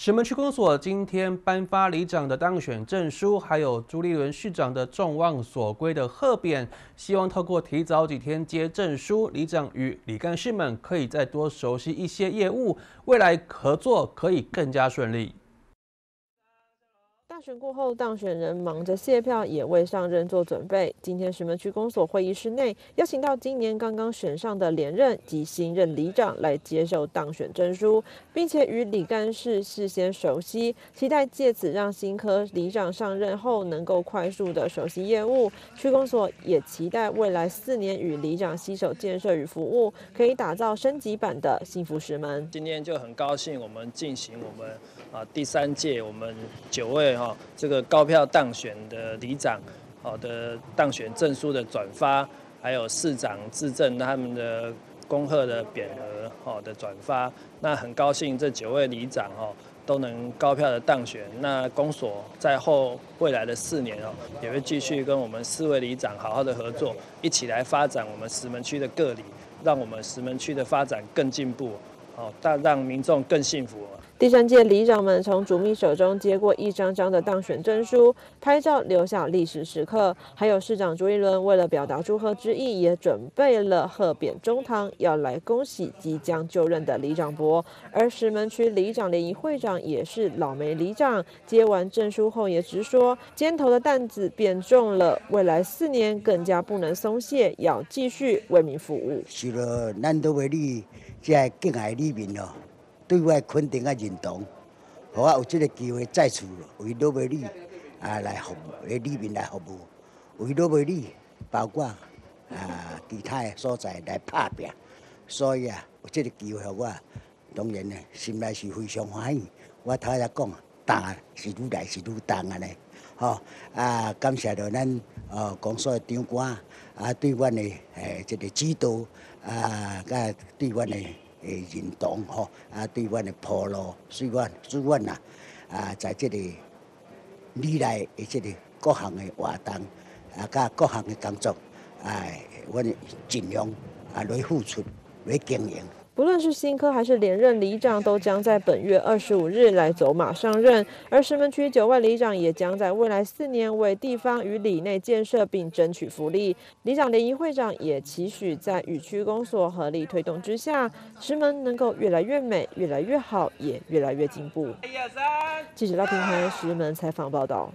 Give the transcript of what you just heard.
石门区公所今天颁发里长的当选证书，还有朱立伦市长的众望所归的贺匾，希望透过提早几天接证书，里长与李干事们可以再多熟悉一些业务，未来合作可以更加顺利。大选过后，当选人忙着卸票，也为上任做准备。今天石门区公所会议室内，邀请到今年刚刚选上的连任及新任里长来接受当选证书，并且与里干事事先熟悉，期待借此让新科里长上任后能够快速的熟悉业务。区公所也期待未来四年与里长携手建设与服务，可以打造升级版的幸福石门。今天就很高兴，我们进行我们啊第三届我们九位哈。这个高票当选的里长，好的当选证书的转发，还有市长自证他们的恭贺的匾额，好的转发。那很高兴这九位里长哦都能高票的当选。那公所在后未来的四年哦，也会继续跟我们四位里长好好的合作，一起来发展我们石门区的各里，让我们石门区的发展更进步，好，但让民众更幸福。第三届里长们从主秘手中接过一张张的当选证书，拍照留下历史时刻。还有市长朱一伦为了表达祝贺之意，也准备了贺匾中堂，要来恭喜即将就任的里长伯。而石门区里长联谊会长也是老梅里长，接完证书后也直说，肩头的担子变重了，未来四年更加不能松懈，要继续为民服务。是了，难得为你，这敬爱里民哦。对外肯定啊认同，好啊！有这个机会再次为罗美里啊来服务，为里面来服务，为罗美里包括啊其他的所在来拍拼，所以啊有这个机会，我当然呢心内是非常欢喜。我头下讲，当是愈来是愈重啊呢，吼啊！感谢着咱哦公所的长官啊，对阮的诶这个指导啊，甲对阮的。诶，认同吼啊，对阮诶铺路，虽阮祝阮啊啊，在即个未来诶即个各项诶活动啊，甲各项诶工作，哎，阮尽量啊来付出，来经营。不论是新科还是连任里长，都将在本月二十五日来走马上任。而石门区九位里长也将在未来四年为地方与里内建设并争取福利。里长联谊会长也期许在与区公所合力推动之下，石门能够越来越美、越来越好，也越来越进步。记者赖平台石门采访报道。